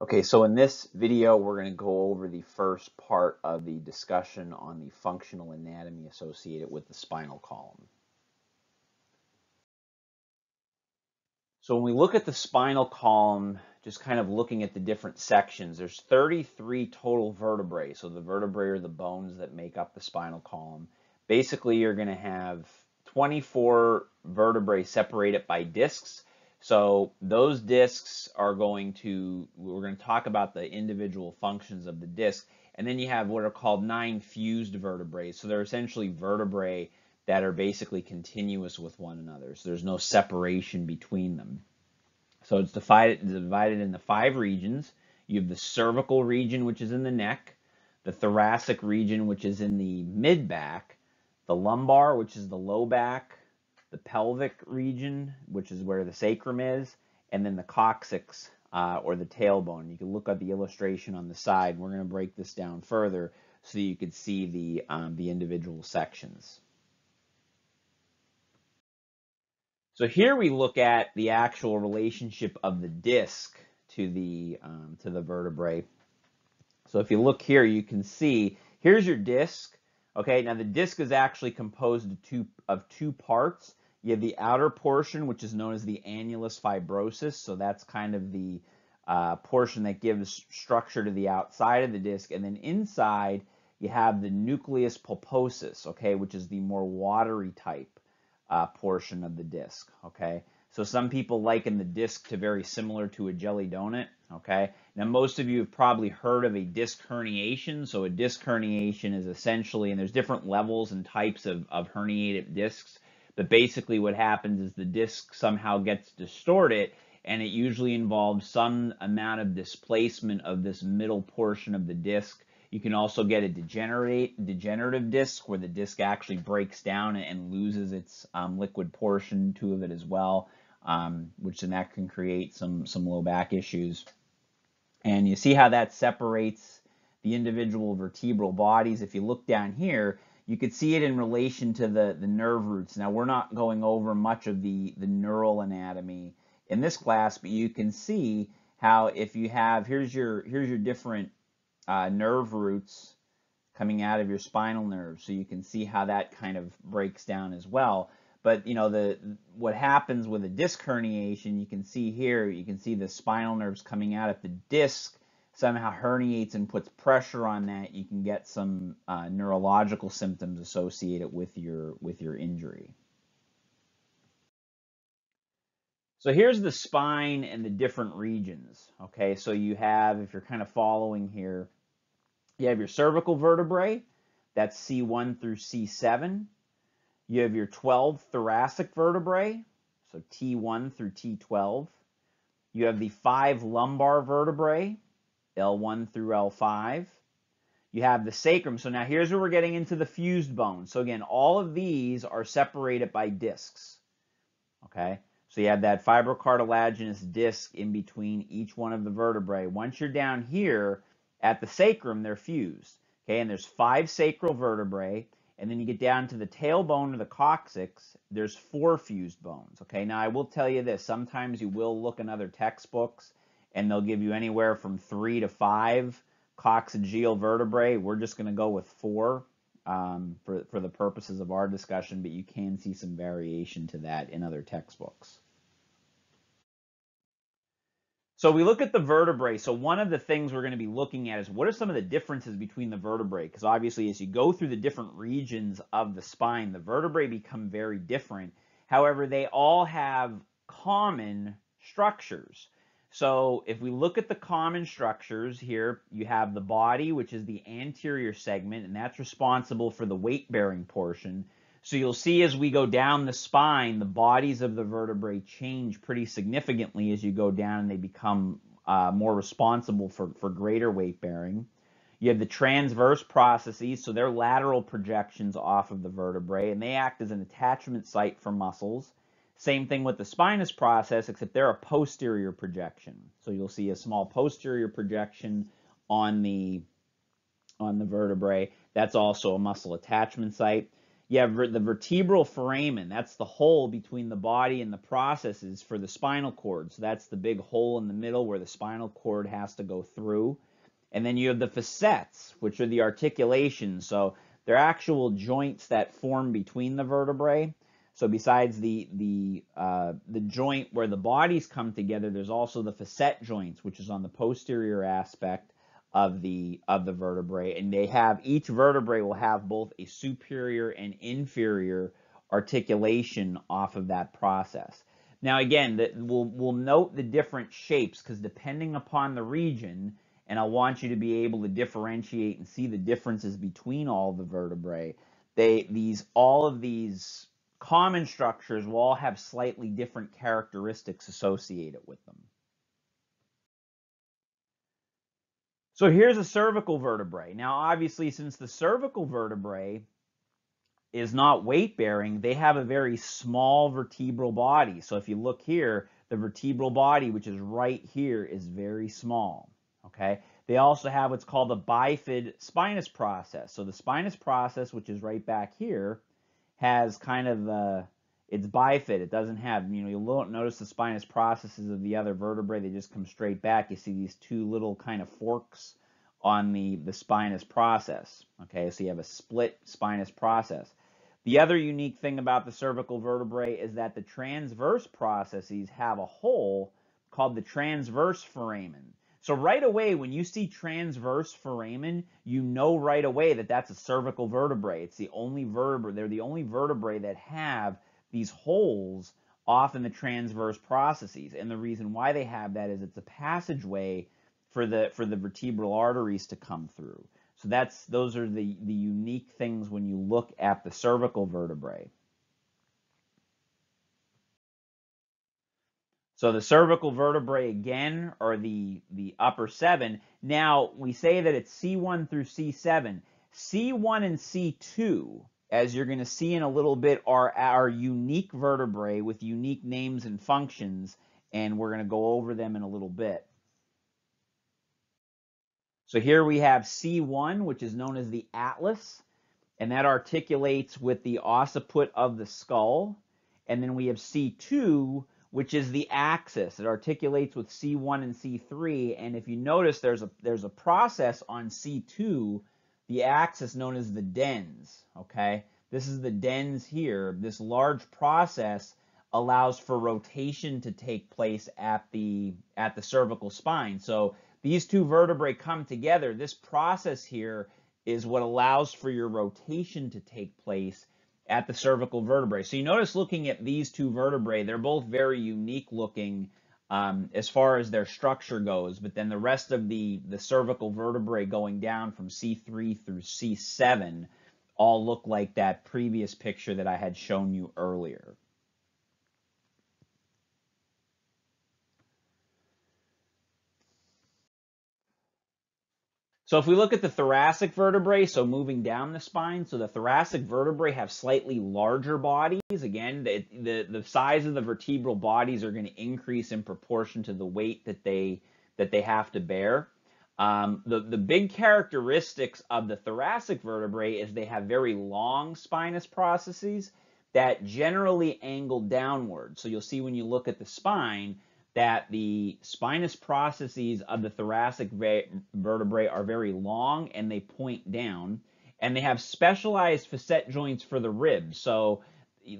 Okay, so in this video, we're going to go over the first part of the discussion on the functional anatomy associated with the spinal column. So when we look at the spinal column, just kind of looking at the different sections, there's 33 total vertebrae. So the vertebrae are the bones that make up the spinal column. Basically, you're going to have 24 vertebrae separated by discs so those discs are going to, we're going to talk about the individual functions of the disc. And then you have what are called nine fused vertebrae. So they're essentially vertebrae that are basically continuous with one another. So there's no separation between them. So it's divided, divided into five regions. You have the cervical region, which is in the neck, the thoracic region, which is in the mid back, the lumbar, which is the low back, the pelvic region, which is where the sacrum is, and then the coccyx uh, or the tailbone. You can look at the illustration on the side. We're going to break this down further so you can see the, um, the individual sections. So here we look at the actual relationship of the disc to the, um, to the vertebrae. So if you look here, you can see, here's your disc. Okay, now the disc is actually composed of two, of two parts. You have the outer portion, which is known as the annulus fibrosus. So that's kind of the uh, portion that gives structure to the outside of the disc. And then inside, you have the nucleus pulposus, okay, which is the more watery type uh, portion of the disc, okay. So some people liken the disc to very similar to a jelly donut, okay. Now most of you have probably heard of a disc herniation. So a disc herniation is essentially, and there's different levels and types of, of herniated discs. But basically what happens is the disc somehow gets distorted and it usually involves some amount of displacement of this middle portion of the disc. You can also get a degenerate, degenerative disc where the disc actually breaks down and loses its um, liquid portion to of it as well, um, which then that can create some, some low back issues. And you see how that separates the individual vertebral bodies. If you look down here, you could see it in relation to the, the nerve roots. Now, we're not going over much of the, the neural anatomy in this class, but you can see how if you have, here's your, here's your different uh, nerve roots coming out of your spinal nerve. So you can see how that kind of breaks down as well. But you know the what happens with a disc herniation, you can see here, you can see the spinal nerves coming out at the disc somehow herniates and puts pressure on that, you can get some uh, neurological symptoms associated with your with your injury. So here's the spine and the different regions. Okay, so you have, if you're kind of following here, you have your cervical vertebrae, that's C1 through C7. You have your 12 thoracic vertebrae, so T1 through T12. You have the five lumbar vertebrae, L1 through L5. You have the sacrum. So now here's where we're getting into the fused bones. So again, all of these are separated by discs. Okay, so you have that fibrocartilaginous disc in between each one of the vertebrae. Once you're down here at the sacrum, they're fused. Okay, and there's five sacral vertebrae. And then you get down to the tailbone or the coccyx, there's four fused bones. Okay, now I will tell you this, sometimes you will look in other textbooks and they'll give you anywhere from three to five coccygeal vertebrae. We're just going to go with four um, for, for the purposes of our discussion, but you can see some variation to that in other textbooks. So we look at the vertebrae. So one of the things we're going to be looking at is what are some of the differences between the vertebrae? Because obviously as you go through the different regions of the spine, the vertebrae become very different. However, they all have common structures. So if we look at the common structures here, you have the body, which is the anterior segment, and that's responsible for the weight-bearing portion. So you'll see as we go down the spine, the bodies of the vertebrae change pretty significantly as you go down and they become uh, more responsible for, for greater weight bearing. You have the transverse processes, so they're lateral projections off of the vertebrae, and they act as an attachment site for muscles. Same thing with the spinous process, except they're a posterior projection. So you'll see a small posterior projection on the on the vertebrae. That's also a muscle attachment site. You have the vertebral foramen. That's the hole between the body and the processes for the spinal cord. So that's the big hole in the middle where the spinal cord has to go through. And then you have the facets, which are the articulations. So they're actual joints that form between the vertebrae. So besides the the uh, the joint where the bodies come together, there's also the facet joints, which is on the posterior aspect of the of the vertebrae, and they have each vertebrae will have both a superior and inferior articulation off of that process. Now again, that we'll we'll note the different shapes because depending upon the region, and I want you to be able to differentiate and see the differences between all the vertebrae. They these all of these common structures will all have slightly different characteristics associated with them. So here's a cervical vertebrae. Now, obviously, since the cervical vertebrae is not weight bearing, they have a very small vertebral body. So if you look here, the vertebral body, which is right here, is very small. Okay. They also have what's called the bifid spinous process. So the spinous process, which is right back here, has kind of uh, it's bifid. It doesn't have, you know, you'll notice the spinous processes of the other vertebrae, they just come straight back. You see these two little kind of forks on the, the spinous process. Okay, so you have a split spinous process. The other unique thing about the cervical vertebrae is that the transverse processes have a hole called the transverse foramen. So right away, when you see transverse foramen, you know right away that that's a cervical vertebrae. It's the only vertebrae, they're the only vertebrae that have these holes off in the transverse processes. And the reason why they have that is it's a passageway for the for the vertebral arteries to come through. So that's those are the the unique things when you look at the cervical vertebrae. So the cervical vertebrae again are the the upper seven. Now we say that it's C1 through C7. C1 and C2 as you're going to see in a little bit, are our unique vertebrae with unique names and functions, and we're going to go over them in a little bit. So here we have C1, which is known as the atlas, and that articulates with the occiput of the skull. And then we have C2, which is the axis. It articulates with C1 and C3. And if you notice, there's a there's a process on C2 the axis known as the dens, okay? This is the dens here. This large process allows for rotation to take place at the at the cervical spine. So these two vertebrae come together. This process here is what allows for your rotation to take place at the cervical vertebrae. So you notice looking at these two vertebrae, they're both very unique looking um, as far as their structure goes, but then the rest of the, the cervical vertebrae going down from C3 through C7 all look like that previous picture that I had shown you earlier. So if we look at the thoracic vertebrae, so moving down the spine, so the thoracic vertebrae have slightly larger bodies. Again, the, the, the size of the vertebral bodies are going to increase in proportion to the weight that they that they have to bear. Um, the, the big characteristics of the thoracic vertebrae is they have very long spinous processes that generally angle downward. So you'll see when you look at the spine, that the spinous processes of the thoracic vertebrae are very long and they point down, and they have specialized facet joints for the ribs. So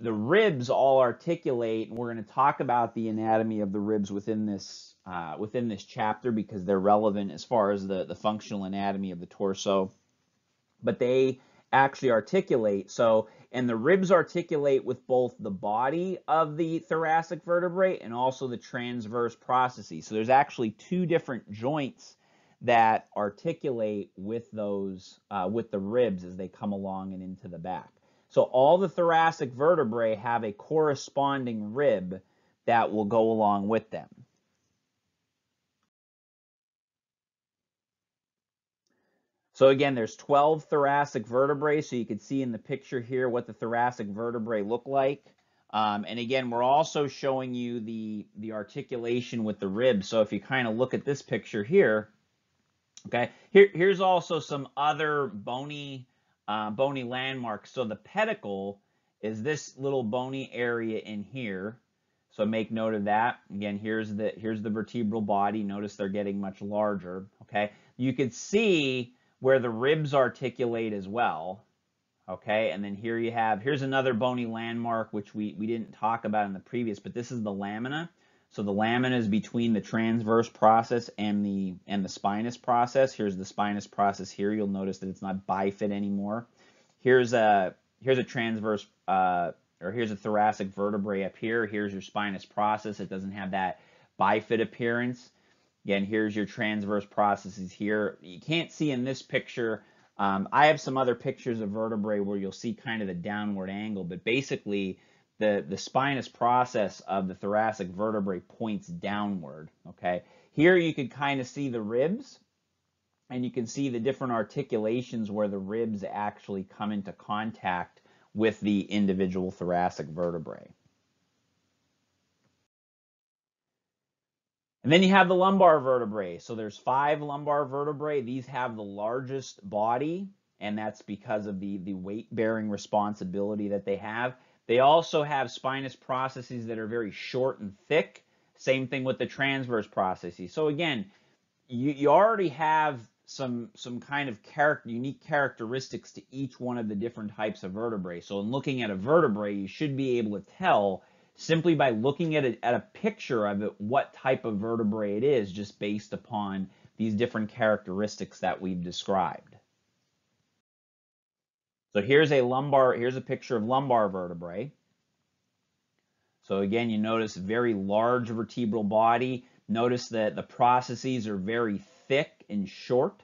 the ribs all articulate, and we're going to talk about the anatomy of the ribs within this uh, within this chapter because they're relevant as far as the the functional anatomy of the torso. But they actually articulate. So and the ribs articulate with both the body of the thoracic vertebrae and also the transverse processes. So there's actually two different joints that articulate with those uh, with the ribs as they come along and into the back. So all the thoracic vertebrae have a corresponding rib that will go along with them. So again, there's 12 thoracic vertebrae, so you can see in the picture here what the thoracic vertebrae look like. Um, and again, we're also showing you the, the articulation with the ribs. So if you kind of look at this picture here, okay, here, here's also some other bony uh, bony landmark. So the pedicle is this little bony area in here. So make note of that. Again, here's the here's the vertebral body. Notice they're getting much larger. Okay, you could see where the ribs articulate as well. Okay, and then here you have here's another bony landmark which we we didn't talk about in the previous, but this is the lamina. So the lamina is between the transverse process and the and the spinous process. Here's the spinous process here. You'll notice that it's not bifid anymore. Here's a here's a transverse uh, or here's a thoracic vertebrae up here. Here's your spinous process. It doesn't have that bifid appearance. Again, here's your transverse processes here. You can't see in this picture. Um, I have some other pictures of vertebrae where you'll see kind of the downward angle, but basically the, the spinous process of the thoracic vertebrae points downward, okay? Here you can kind of see the ribs, and you can see the different articulations where the ribs actually come into contact with the individual thoracic vertebrae. And then you have the lumbar vertebrae. So there's five lumbar vertebrae. These have the largest body, and that's because of the, the weight-bearing responsibility that they have. They also have spinous processes that are very short and thick. Same thing with the transverse processes. So again, you, you already have some some kind of character, unique characteristics to each one of the different types of vertebrae. So in looking at a vertebrae, you should be able to tell simply by looking at it at a picture of it what type of vertebrae it is just based upon these different characteristics that we've described. So here's a lumbar, here's a picture of lumbar vertebrae. So again, you notice very large vertebral body. Notice that the processes are very thick and short.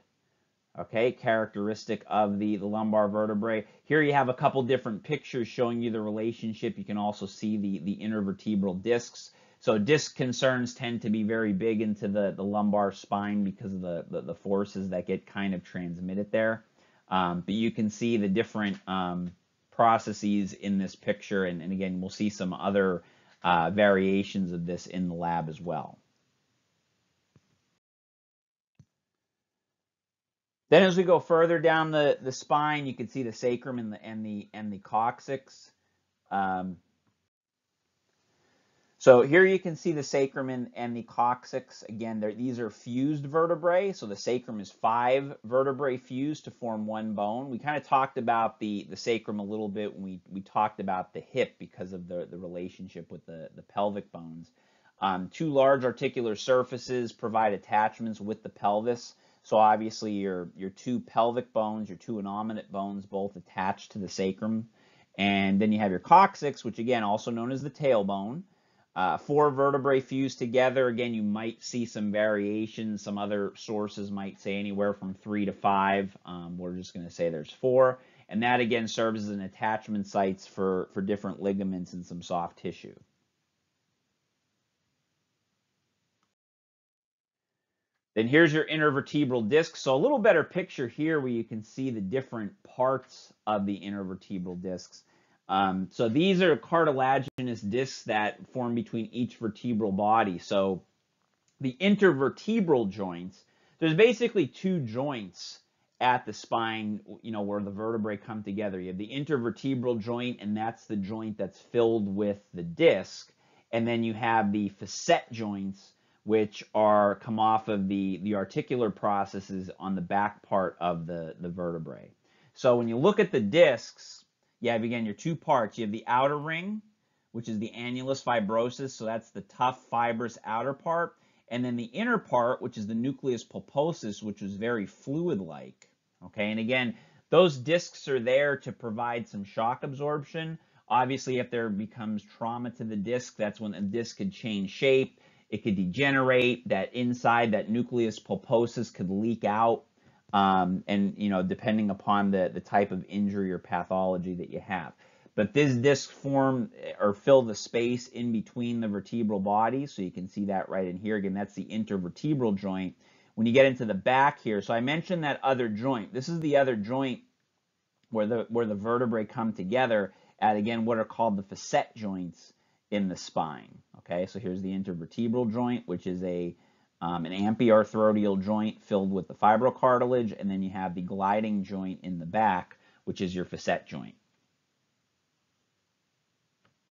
Okay, characteristic of the, the lumbar vertebrae. Here you have a couple different pictures showing you the relationship. You can also see the, the intervertebral discs. So disc concerns tend to be very big into the, the lumbar spine because of the, the, the forces that get kind of transmitted there. Um, but you can see the different um, processes in this picture. And, and, again, we'll see some other uh, variations of this in the lab as well. Then as we go further down the, the spine, you can see the sacrum and the, and the, and the coccyx. Um, so here you can see the sacrum and, and the coccyx. Again, these are fused vertebrae. So the sacrum is five vertebrae fused to form one bone. We kind of talked about the, the sacrum a little bit when we, we talked about the hip because of the, the relationship with the, the pelvic bones. Um, two large articular surfaces provide attachments with the pelvis. So obviously your, your two pelvic bones, your two innominate bones, both attached to the sacrum. And then you have your coccyx, which again, also known as the tailbone. Uh, four vertebrae fused together. Again, you might see some variations. Some other sources might say anywhere from three to five. Um, we're just going to say there's four. And that again serves as an attachment sites for, for different ligaments and some soft tissue. Then here's your intervertebral disc. So a little better picture here where you can see the different parts of the intervertebral discs. Um, so these are cartilaginous discs that form between each vertebral body. So the intervertebral joints, there's basically two joints at the spine, you know, where the vertebrae come together. You have the intervertebral joint, and that's the joint that's filled with the disc. And then you have the facet joints, which are come off of the, the articular processes on the back part of the, the vertebrae. So when you look at the discs, you have, again, your two parts. You have the outer ring, which is the annulus fibrosus, so that's the tough, fibrous outer part. And then the inner part, which is the nucleus pulposus, which is very fluid-like. Okay, and again, those discs are there to provide some shock absorption. Obviously, if there becomes trauma to the disc, that's when the disc could change shape. It could degenerate. That inside, that nucleus pulposus could leak out. Um, and you know, depending upon the, the type of injury or pathology that you have. But this disc form or fill the space in between the vertebral bodies. So you can see that right in here. Again, that's the intervertebral joint. When you get into the back here, so I mentioned that other joint. This is the other joint where the where the vertebrae come together at again what are called the facet joints in the spine. Okay, so here's the intervertebral joint, which is a um, an amphiarthrodial joint filled with the fibrocartilage, and then you have the gliding joint in the back, which is your facet joint.